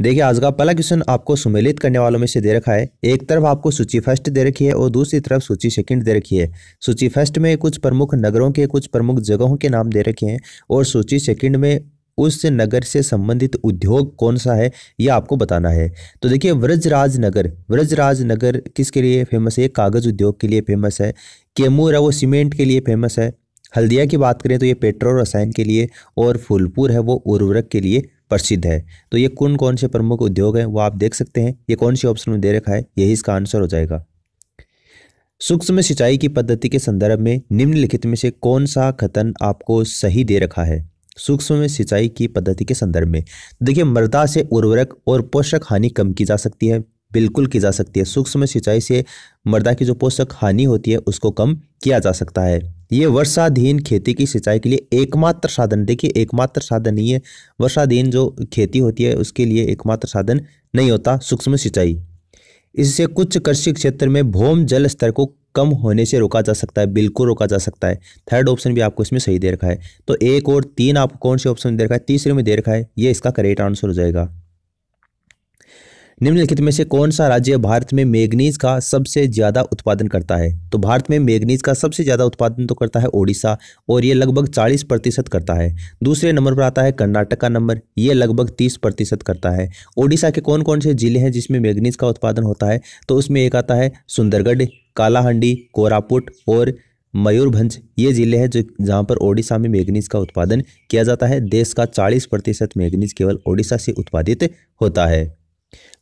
देखिए, आज का पहला क्वेश्चन आपको सुमेलित करने वालों में से दे रखा है। एक तरफ़ आपको सूची फ़र्स्ट दे रखी है और दूसरी तरफ़ सूची सेकंड दे रखी है। सूची फ़र्स्ट में कुछ प्रमुख नगरों के, कुछ प्रमुख जगहों के नाम दे रखे हैं और सूची सेकंड में उस नगर से संबंधित उद्योग कौन सा है यह आपको बताना है। तो देखिए व्रजराज नगर व्रजराज नगर किसके लिए फ़ेमस है? कागज़ उद्योग के लिए फ़ेमस है। केमूर है, वो सीमेंट के लिए फ़ेमस है। हल्दिया की बात करें तो ये पेट्रोल रसायन के लिए और फूलपुर है, वो उर्वरक के लिए प्रसिद्ध है। तो ये कौन कौन से प्रमुख उद्योग हैं, वो आप देख सकते हैं। ये कौन से ऑप्शन में दे रखा है, यही इसका आंसर हो जाएगा। सूक्ष्म सिंचाई की पद्धति के संदर्भ में निम्नलिखित में से कौन सा कथन आपको सही दे रखा है? सूक्ष्म सिंचाई की पद्धति के संदर्भ में। देखिए, मृदा से उर्वरक और पोषक हानि कम की जा सकती है। बिल्कुल की जा सकती है। सूक्ष्म सिंचाई से मृदा की जो पोषक हानि होती है, उसको कम किया जा सकता है। ये वर्षाधीन खेती की सिंचाई के लिए एकमात्र साधन, देखिए, एकमात्र साधन नहीं है। वर्षाधीन जो खेती होती है, उसके लिए एकमात्र साधन नहीं होता, सूक्ष्म सिंचाई। इससे कुछ कृषि क्षेत्र में भौम जल स्तर को कम होने से रोका जा सकता है, बिल्कुल रोका जा सकता है। थर्ड ऑप्शन भी आपको इसमें सही दे रखा है। तो एक और तीन आपको कौन से ऑप्शन दे रखा है? तीसरे में दे रखा है। ये इसका करेक्ट आंसर हो जाएगा। निम्नलिखित में से कौन सा राज्य भारत में मैग्नीज का सबसे ज़्यादा उत्पादन करता है? तो भारत में मैग्नीज का सबसे ज़्यादा उत्पादन तो करता है ओडिशा, और ये लगभग 40 प्रतिशत करता है। दूसरे नंबर पर आता है कर्नाटक का नंबर, ये लगभग 30 प्रतिशत करता है। ओडिशा के कौन कौन से ज़िले हैं जिसमें मैग्नीज का उत्पादन होता है? तो उसमें एक आता है सुंदरगढ़, कालाहंडी, कोरापुट और मयूरभंज। ये ज़िले हैं जो जहाँ पर ओडिशा में मैग्नीज का उत्पादन किया जाता है। देश का 40 प्रतिशत मैग्नीज केवल ओडिशा से उत्पादित होता है।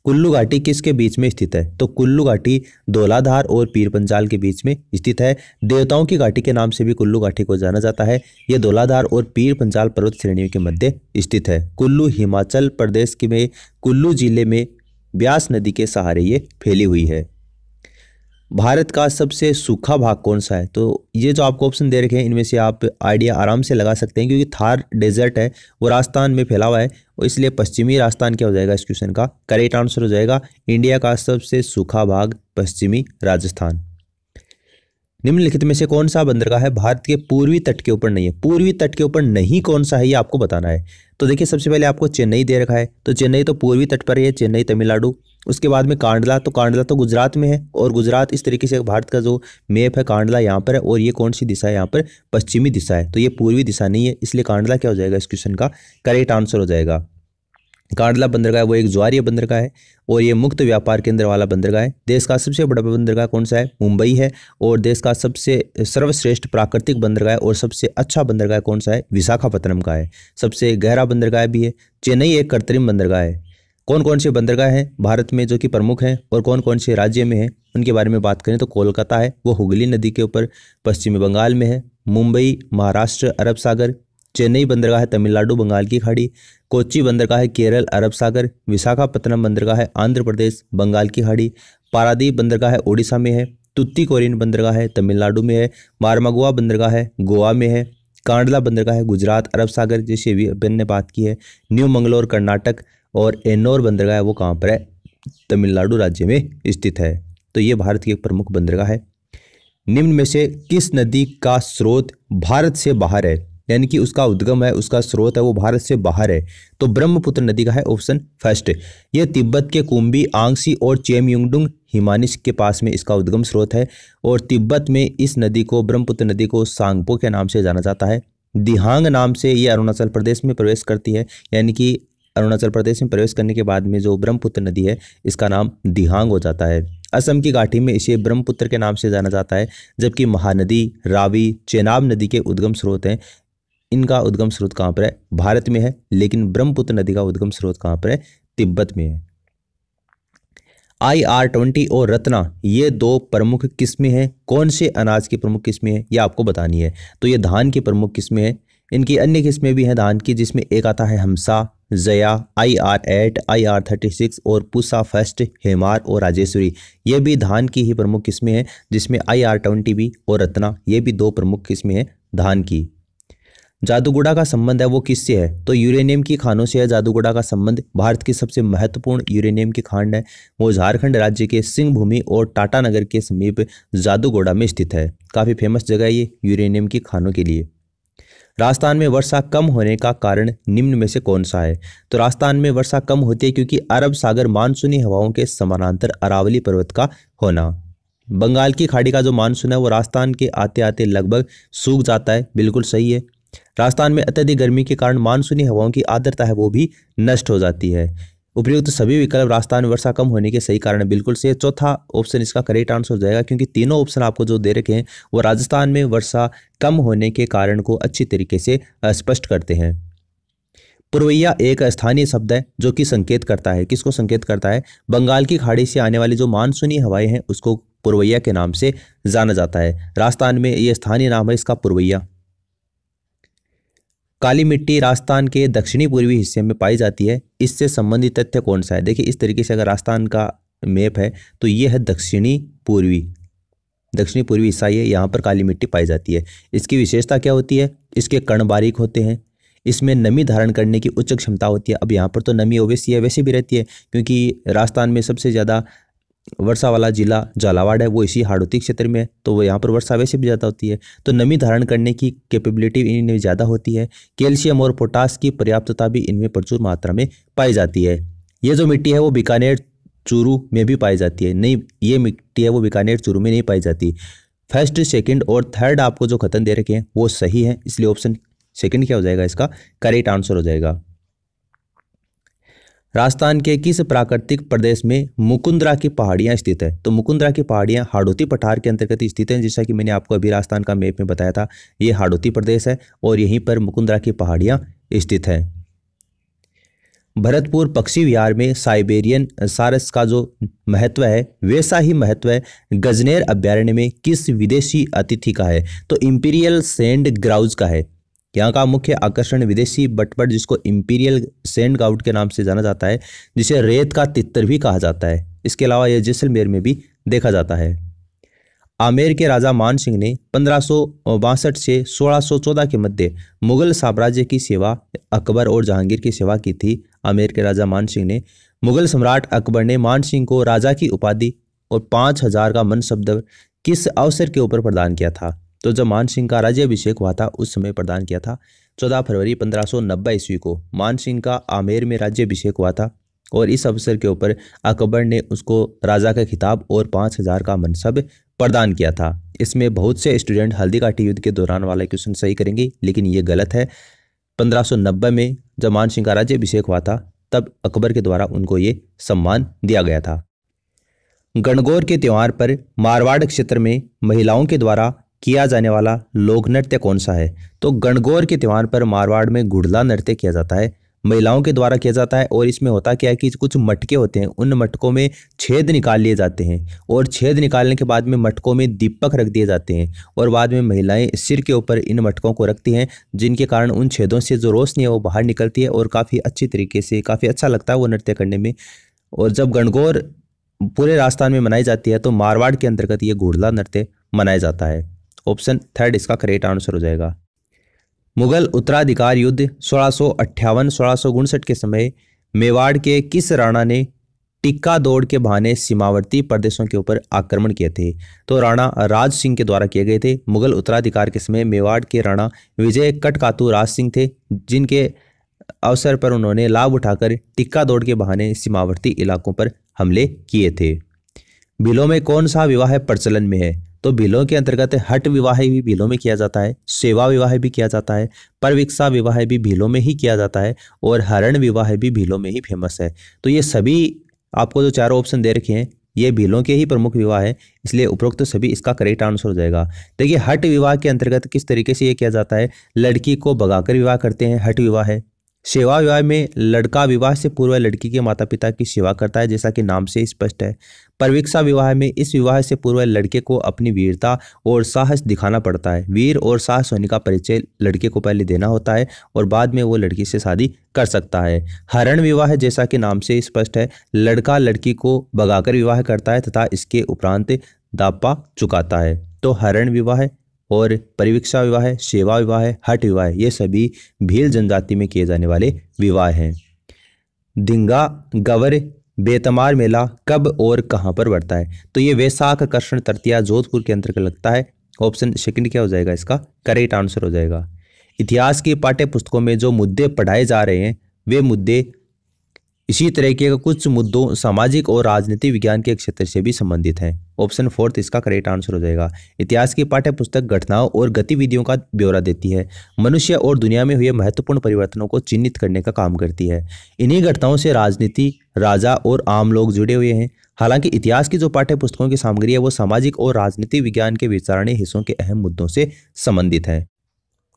कुल्लू घाटी किसके बीच में स्थित है? तो कुल्लू घाटी दोलाधार और पीर पंजाल के बीच में स्थित है। देवताओं की घाटी के नाम से भी कुल्लू घाटी को जाना जाता है। यह दोलाधार और पीर पंजाल पर्वत श्रेणियों के मध्य स्थित है। कुल्लू हिमाचल प्रदेश के में, कुल्लू ज़िले में ब्यास नदी के सहारे ये फैली हुई है। भारत का सबसे सूखा भाग कौन सा है? तो ये जो आपको ऑप्शन दे रखे हैं, इनमें से आप आइडिया आराम से लगा सकते हैं, क्योंकि थार डेजर्ट है, वो राजस्थान में फैला हुआ है, और इसलिए पश्चिमी राजस्थान क्या हो जाएगा इस क्वेश्चन का? करेक्ट आंसर हो जाएगा इंडिया का सबसे सूखा भाग पश्चिमी राजस्थान। निम्नलिखित में से कौन सा बंदरगाह है? भारत के पूर्वी तट के ऊपर नहीं है। पूर्वी तट के ऊपर नहीं कौन सा है, ये आपको बताना है। तो देखिए, सबसे पहले आपको चेन्नई दे रखा है। तो चेन्नई तो पूर्वी तट पर ही है, चेन्नई तमिलनाडु। उसके बाद में कांडला तो कांडला तो गुजरात में है और गुजरात इस तरीके से भारत का जो मैप है, कांडला यहाँ पर है और ये कौन सी दिशा है? यहाँ पर पश्चिमी दिशा है। तो ये पूर्वी दिशा नहीं है, इसलिए कांडला क्या हो जाएगा? इस क्वेश्चन का करेक्ट आंसर हो जाएगा। कांडला बंदरगाह, वो एक ज्वारीय बंदरगाह है और ये मुक्त व्यापार केंद्र वाला बंदरगाह है। देश का सबसे बड़ा बंदरगाह कौन सा है? मुंबई है और देश का सबसे सर्वश्रेष्ठ प्राकृतिक बंदरगाह और सबसे अच्छा बंदरगाह कौन सा है? विशाखापत्तनम का है। सबसे गहरा बंदरगाह भी है। चेन्नई एक कृत्रिम बंदरगाह है। कौन कौन से बंदरगाह हैं भारत में जो कि प्रमुख हैं और कौन कौन से राज्य में हैं, उनके बारे में बात करें तो कोलकाता है, वो हुगली नदी के ऊपर पश्चिमी बंगाल में है, मुंबई, महाराष्ट्र, अरब सागर, चेन्नई बंदरगाह है तमिलनाडु, बंगाल की खाड़ी, कोच्चि बंदरगाह है केरल, अरब सागर, विशाखापत्तनम बंदरगाह है आंध्र प्रदेश, बंगाल की खाड़ी, पारादीप बंदरगाह है ओडिशा में है तुत्ती तुत्तीकोरिन बंदरगाह है तमिलनाडु में है, मारमागुआ बंदरगाह है गोवा में है, कांडला बंदरगाह है गुजरात, अरब सागर, जैसे भी अभी ने बात की है, न्यू मंगलोर, कर्नाटक और एन्नौर बंदरगाह वो कहाँ पर है? तमिलनाडु राज्य में स्थित है। तो ये भारत की एक प्रमुख बंदरगाह है। निम्न में से किस नदी का स्रोत भारत से बाहर है? यानी कि उसका उद्गम है, उसका स्रोत है, वो भारत से बाहर है। तो ब्रह्मपुत्र नदी का है ऑप्शन फ़र्स्ट। ये तिब्बत के कुंभी, आंगसी और चेमयुंगडुंग हिमानिश के पास में इसका उद्गम स्रोत है और तिब्बत में इस नदी को, ब्रह्मपुत्र नदी को सांगपो के नाम से जाना जाता है। दिहांग नाम से ये अरुणाचल प्रदेश में प्रवेश करती है। यानी कि अरुणाचल प्रदेश में प्रवेश करने के बाद में जो ब्रह्मपुत्र नदी है, इसका नाम दिहांग हो जाता है। असम की घाटी में इसे ब्रह्मपुत्र के नाम से जाना जाता है, जबकि महानदी रावी चेनाब नदी के उद्गम स्रोत हैं। इनका उद्गम स्रोत कहाँ पर है? भारत में है, लेकिन ब्रह्मपुत्र नदी का उद्गम स्रोत कहाँ पर है? तिब्बत में है। आई आर ट्वेंटी और रत्ना, ये दो प्रमुख किस्में हैं। कौन से अनाज की प्रमुख किस्में हैं ये आपको बतानी है। तो ये धान की प्रमुख किस्में हैं। इनकी अन्य किस्में भी हैं धान की, जिसमें एक आता है Hamsa Jaya I R eight I R thirty six और पुसा फ़र्स्ट, हेमार और राजेश्वरी। ये भी धान की ही प्रमुख किस्में हैं, जिसमें आई आर ट्वेंटी भी और रत्ना, ये भी दो प्रमुख किस्में हैं धान की। जादूगुड़ा का संबंध है, वो किससे है? तो यूरेनियम की खानों से है, जादूगुड़ा का संबंध। भारत की सबसे महत्वपूर्ण यूरेनियम की खांड है, वो झारखंड राज्य के सिंह भूमि और टाटानगर के समीप जादूगोड़ा में स्थित है। काफ़ी फ़ेमस जगह है ये यूरेनियम की खानों के लिए। राजस्थान में वर्षा कम होने का कारण निम्न में से कौन सा है? तो राजस्थान में वर्षा कम होती है क्योंकि अरब सागर मानसूनी हवाओं के समानांतर अरावली पर्वत का होना। बंगाल की खाड़ी का जो मानसून है, वो राजस्थान के आते आते लगभग सूख जाता है। बिल्कुल सही है। राजस्थान में अत्यधिक गर्मी के कारण मानसूनी हवाओं की आर्द्रता है, वो भी नष्ट हो जाती है। उपयुक्त सभी विकल्प राजस्थान में वर्षा कम होने के सही कारण है। बिल्कुल से चौथा ऑप्शन इसका करेक्ट आंसर हो जाएगा, क्योंकि तीनों ऑप्शन आपको जो दे रखे हैं, वो राजस्थान में वर्षा कम होने के कारण को अच्छी तरीके से स्पष्ट करते हैं। पुरवैया एक स्थानीय शब्द है, जो कि संकेत करता है। किसको संकेत करता है? बंगाल की खाड़ी से आने वाली जो मानसूनी हवाएँ हैं, उसको पुरवैया के नाम से जाना जाता है। राजस्थान में ये स्थानीय नाम है इसका पुरवैया। काली मिट्टी राजस्थान के दक्षिणी पूर्वी हिस्से में पाई जाती है। इससे संबंधित तथ्य कौन सा है? देखिए, इस तरीके से अगर राजस्थान का मैप है तो ये है दक्षिणी पूर्वी दक्षिणी पूर्वी हिस्सा ये, यहाँ पर काली मिट्टी पाई जाती है। इसकी विशेषता क्या होती है? इसके कण बारीक होते हैं। इसमें नमी धारण करने की उच्च क्षमता होती है। अब यहाँ पर तो नमी ओवेसी है, वैसे भी रहती है, क्योंकि राजस्थान में सबसे ज़्यादा वर्षा वाला जिला झालावाड़ है, वो इसी हाड़ौती क्षेत्र में है तो वो यहाँ पर वर्षा वैसे भी ज़्यादा होती है। तो नमी धारण करने की कैपेबिलिटी इनमें ज़्यादा होती है। कैल्शियम और पोटास की पर्याप्तता भी इनमें प्रचुर मात्रा में पाई जाती है। ये जो मिट्टी है, वो बीकानेर चूरू में भी पाई जाती है। नहीं, ये मिट्टी है, वो बीकानेर चूरू में नहीं पाई जाती। फ़र्स्ट सेकंड और थर्ड आपको जो खतन दे रखे हैं, वो सही है, इसलिए ऑप्शन सेकंड क्या हो जाएगा इसका? करेक्ट आंसर हो जाएगा। राजस्थान के किस प्राकृतिक प्रदेश में मुकुंदरा की पहाड़ियाँ स्थित है? तो मुकुंदरा की पहाड़ियाँ हाड़ोती पठार के अंतर्गत स्थित हैं, जैसा कि मैंने आपको अभी राजस्थान का मैप में बताया था, ये हाड़ोती प्रदेश है और यहीं पर मुकुंदरा की पहाड़ियाँ स्थित है। भरतपुर पक्षी विहार में साइबेरियन सारस का जो महत्व है, वैसा ही महत्व है गजनेर अभ्यारण्य में किस विदेशी अतिथि का है? तो इंपीरियल सेंड ग्राउज का है। यहाँ का मुख्य आकर्षण विदेशी बटपट जिसको इंपीरियल सेंड गाउट के नाम से जाना जाता है, जिसे रेत का तितर भी कहा जाता है। इसके अलावा यह जैसलमेर में भी देखा जाता है। आमेर के राजा मान सिंह ने पंद्रह से 1614 के मध्य मुगल साम्राज्य की सेवा, अकबर और जहांगीर की सेवा की थी। आमेर के राजा मान सिंह ने मुगल सम्राट अकबर ने मान सिंह को राजा की उपाधि और पाँच हज़ार का मनशब्द किस अवसर के ऊपर प्रदान किया था? तो जब मान सिंह का राज्यभिषेक हुआ था, उस समय प्रदान किया था। चौदह फरवरी पंद्रह सौ नब्बे ईस्वी को मान सिंह का आमेर में राज्यभिषेक हुआ था और इस अवसर के ऊपर अकबर ने उसको राजा का खिताब और पाँच हज़ार का मनसब प्रदान किया था। इसमें बहुत से स्टूडेंट हल्दी युद्ध के दौरान वाला क्वेश्चन सही करेंगे, लेकिन ये गलत है। पंद्रह में जब मान सिंह का राज्यभिषेक हुआ था, तब अकबर के द्वारा उनको ये सम्मान दिया गया था। गणगौर के त्यौहार पर मारवाड़ क्षेत्र में महिलाओं के द्वारा किया जाने वाला लोक नृत्य कौन सा है? तो गणगौर के त्यौहार पर मारवाड़ में गुड़ला नृत्य किया जाता है। महिलाओं के द्वारा किया जाता है और इसमें होता क्या है कि कुछ मटके होते हैं। उन मटकों में छेद निकाल लिए जाते हैं और छेद निकालने के बाद में मटकों में दीपक रख दिए जाते हैं और बाद में महिलाएँ सिर के ऊपर इन मटकों को रखती हैं, जिनके कारण उन छेदों से जो रोशनी है वो बाहर निकलती है और काफ़ी अच्छी तरीके से, काफ़ी अच्छा लगता है वो नृत्य करने में। और जब गणगौर पूरे राजस्थान में मनाई जाती है तो मारवाड़ के अंतर्गत ये घुड़ला नृत्य मनाया जाता है। ऑप्शन थर्ड इसका करेक्ट आंसर हो जाएगा। मुगल उत्तराधिकार युद्ध सोलह सौ अट्ठावन, सोलह के समय मेवाड़ के किस राणा ने टिक्का दौड़ के बहाने सीमावर्ती प्रदेशों के ऊपर आक्रमण किए थे? तो राणा राज सिंह के द्वारा किए गए थे। मुगल उत्तराधिकार के समय मेवाड़ के राणा विजय कटकातु राज सिंह थे, जिनके अवसर पर उन्होंने लाभ उठाकर टिक्का दौड़ के बहाने सीमावर्ती इलाकों पर हमले किए थे। बिलों में कौन सा विवाह प्रचलन में है? तो बिलों के अंतर्गत हट विवाह भी बिलों में किया जाता है, सेवा विवाह भी किया जाता है परविक्सा विवाह भी भीलों में ही किया जाता है और हरण विवाह भी भीलों में ही फ़ेमस है। तो ये सभी आपको जो चारों ऑप्शन दे रखे हैं, ये भीलों के ही प्रमुख विवाह है, इसलिए उपरोक्त तो सभी इसका करेक्ट आंसर हो जाएगा। देखिए, हट विवाह के अंतर्गत किस तरीके से ये किया जाता है, लड़की को बगाकर विवाह करते हैं, हट विवाह है। सेवा विवाह में लड़का विवाह से पूर्व लड़की के माता पिता की सेवा करता है, जैसा कि नाम से स्पष्ट है। परविक्षा विवाह में इस विवाह से पूर्व लड़के को अपनी वीरता और साहस दिखाना पड़ता है। वीर और साहस होने का परिचय लड़के को पहले देना होता है और बाद में वो लड़की से शादी कर सकता है। हरण विवाह, जैसा कि नाम से स्पष्ट है, लड़का लड़की को भगाकर विवाह करता है तथा इसके उपरांत दापा चुकाता है। तो हरण विवाह और परिवीक्षा विवाह है, सेवा विवाह है, हट विवाह ये सभी भील जनजाति में किए जाने वाले विवाह हैं। दिंगा, गवर, बेतमार मेला कब और कहाँ पर बढ़ता है? तो ये वैसाख, कर्षण, तृतीया, जोधपुर के अंतर्गत लगता है। ऑप्शन सेकंड क्या हो जाएगा? इसका करेक्ट आंसर हो जाएगा। इतिहास की पाठ्य पुस्तकों में जो मुद्दे पढ़ाए जा रहे हैं, वे मुद्दे इसी तरह के कुछ मुद्दों सामाजिक और राजनीतिक विज्ञान के क्षेत्र से भी संबंधित हैं। ऑप्शन फोर्थ, इसका करेक्ट आंसर हो जाएगा। इतिहास की पाठ्य पुस्तक घटनाओं और गतिविधियों का ब्यौरा देती है। मनुष्य और दुनिया में हुए महत्वपूर्ण परिवर्तनों को चिन्हित करने का काम करती है। इन्हीं घटनाओं से राजनीति, राजा और आम लोग जुड़े हुए हैं। हालाँकि इतिहास की जो पाठ्य पुस्तकों की सामग्री है, वो सामाजिक और राजनीतिक विज्ञान के विचारणीय हिस्सों के अहम मुद्दों से संबंधित है।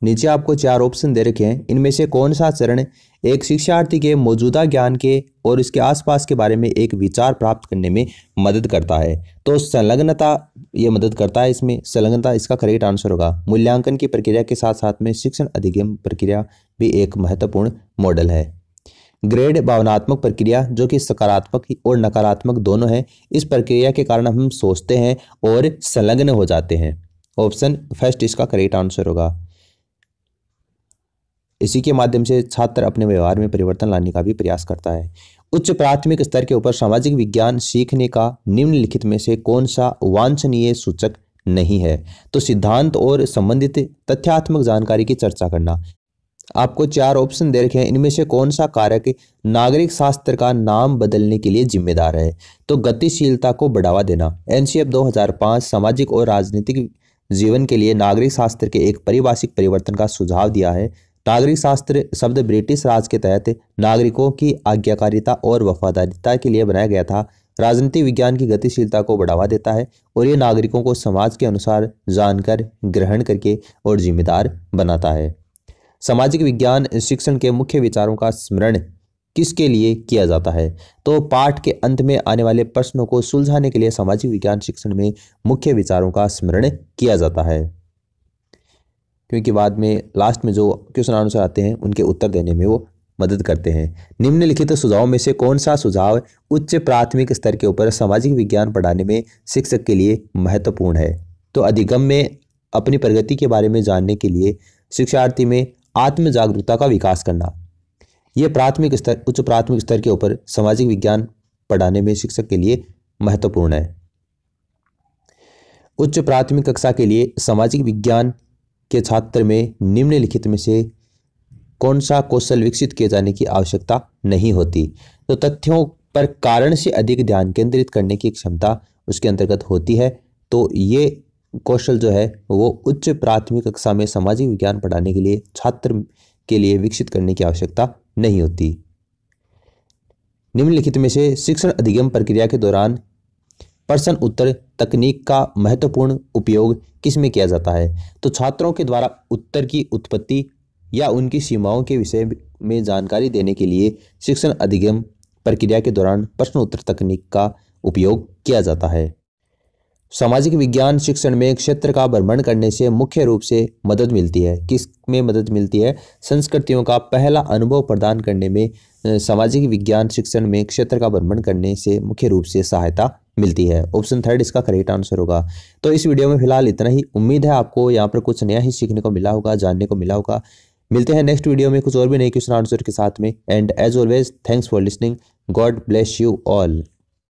नीचे आपको चार ऑप्शन दे रखे हैं। इनमें से कौन सा चरण एक शिक्षार्थी के मौजूदा ज्ञान के और इसके आसपास के बारे में एक विचार प्राप्त करने में मदद करता है? तो संलग्नता, ये मदद करता है इसमें। संलग्नता, इसका करेक्ट आंसर होगा। मूल्यांकन की प्रक्रिया के साथ साथ में शिक्षण अधिगम प्रक्रिया भी एक महत्वपूर्ण मॉडल है। ग्रेड भावनात्मक प्रक्रिया, जो कि सकारात्मक और नकारात्मक दोनों है, इस प्रक्रिया के कारण हम सोचते हैं और संलग्न हो जाते हैं। ऑप्शन फ़र्स्ट इसका करेक्ट आंसर होगा। इसी के माध्यम से छात्र अपने व्यवहार में परिवर्तन लाने का भी प्रयास करता है। उच्च प्राथमिक स्तर के ऊपर सामाजिक विज्ञान सीखने का निम्नलिखित में से कौन सा वांछनीय सूचक नहीं है? तो सिद्धांत और संबंधित तथ्यात्मक जानकारी की चर्चा करना। आपको चार ऑप्शन दे रखे हैं। इनमें से कौन सा कारक नागरिक शास्त्र का नाम बदलने के लिए जिम्मेदार है? तो गतिशीलता को बढ़ावा देना। एनसीएफ 2005 सामाजिक और राजनीतिक जीवन के लिए नागरिक शास्त्र के एक परिभाषिक परिवर्तन का सुझाव दिया है। नागरिक शास्त्र शब्द ब्रिटिश राज के तहत नागरिकों की आज्ञाकारिता और वफादारिता के लिए बनाया गया था। राजनीतिक विज्ञान की गतिशीलता को बढ़ावा देता है और ये नागरिकों को समाज के अनुसार जानकर, ग्रहण करके और जिम्मेदार बनाता है। सामाजिक विज्ञान, शिक्षण के मुख्य विचारों का स्मरण किसके लिए किया जाता है? तो पाठ के अंत में आने वाले प्रश्नों को सुलझाने के लिए सामाजिक विज्ञान, शिक्षण में मुख्य विचारों का स्मरण किया जाता है। क्योंकि बाद में लास्ट में जो क्वेश्चन आंसर आते हैं, उनके उत्तर देने में वो मदद करते हैं। निम्नलिखित सुझाव में से कौन सा सुझाव उच्च प्राथमिक स्तर के ऊपर सामाजिक विज्ञान पढ़ाने में शिक्षक के लिए महत्वपूर्ण है? तो अधिगम में अपनी प्रगति के बारे में जानने के लिए शिक्षार्थी में आत्म जागरूकता का विकास करना। यह प्राथमिक स्तर, उच्च प्राथमिक स्तर के ऊपर सामाजिक विज्ञान पढ़ाने में शिक्षक के लिए महत्वपूर्ण है। उच्च प्राथमिक कक्षा के लिए सामाजिक विज्ञान के छात्र में निम्नलिखित में से कौन सा कौशल विकसित किए जाने की आवश्यकता नहीं होती? तो तथ्यों पर कारण से अधिक ध्यान केंद्रित करने की क्षमता उसके अंतर्गत होती है। तो ये कौशल जो है, वो उच्च प्राथमिक कक्षा में सामाजिक विज्ञान पढ़ाने के लिए, छात्र के लिए विकसित करने की आवश्यकता नहीं होती। निम्नलिखित में से शिक्षण अधिगम प्रक्रिया के दौरान प्रश्न उत्तर तकनीक का महत्वपूर्ण उपयोग किसमें किया जाता है? तो छात्रों के द्वारा उत्तर की उत्पत्ति या उनकी सीमाओं के विषय में जानकारी देने के लिए शिक्षण अधिगम प्रक्रिया के दौरान प्रश्न उत्तर तकनीक का उपयोग किया जाता है। सामाजिक विज्ञान शिक्षण में क्षेत्र का भ्रमण करने से मुख्य रूप से मदद मिलती है। किसमें मदद मिलती है? संस्कृतियों का पहला अनुभव प्रदान करने में, सामाजिक विज्ञान शिक्षण में क्षेत्र का भ्रमण करने से मुख्य रूप से सहायता मिलती है। ऑप्शन थर्ड इसका करेक्ट आंसर होगा। तो इस वीडियो में फ़िलहाल इतना ही। उम्मीद है आपको यहाँ पर कुछ नया ही सीखने को मिला होगा, जानने को मिला होगा। मिलते हैं नेक्स्ट वीडियो में कुछ और भी नए क्वेश्चन आंसर के साथ में। And as always thanks for listening God bless you all